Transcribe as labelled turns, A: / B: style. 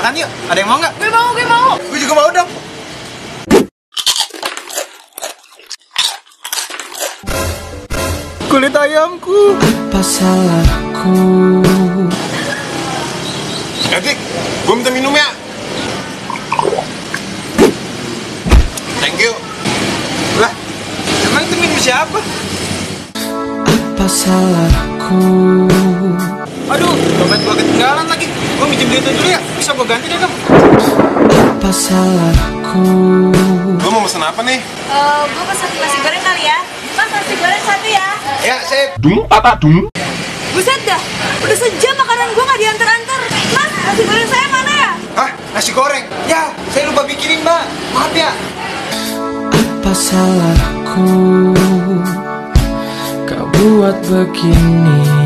A: Makan yuk, ada yang mau nggak?
B: Gue mau, gue mau.
A: Gue juga mau dong. Kulit ayamku.
C: Apa salahku
D: Edik, gue minta minum ya. Thank you.
A: Lah, emang itu minum siapa?
C: Apa salahku
A: dompet gua ketinggalan lagi. Gua minjem duit dulu ya. Bisa gua ganti deh dong.
C: Apa salahku
D: Gue mau pesen apa nih?
B: Eh, gue pesan nasi goreng kali ya. Mas, nasi goreng satu ya.
A: Ya, sip.
D: Dung, tata dung.
B: Buset dah, udah sejam makanan gue gak diantar-antar. Mas, nasi goreng saya mana ya?
A: Hah? Nasi goreng? Ya, saya lupa bikinin, Mbak. Maaf ya.
C: Apa salahku Kau buat begini